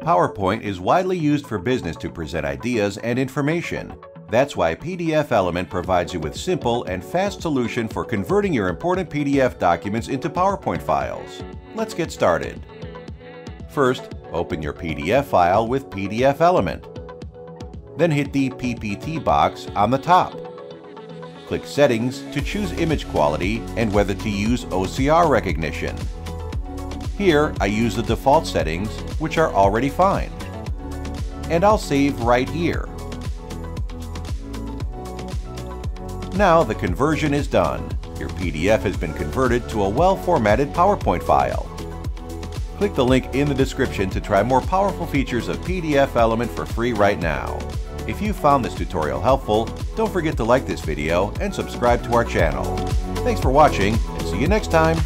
PowerPoint is widely used for business to present ideas and information. That's why PDF Element provides you with simple and fast solution for converting your important PDF documents into PowerPoint files. Let's get started. First, open your PDF file with PDF Element. Then hit the PPT box on the top. Click Settings to choose image quality and whether to use OCR recognition. Here, I use the default settings, which are already fine. And I'll save right here. Now the conversion is done. Your PDF has been converted to a well-formatted PowerPoint file. Click the link in the description to try more powerful features of PDF Element for free right now. If you found this tutorial helpful, don't forget to like this video and subscribe to our channel. Thanks for watching and see you next time.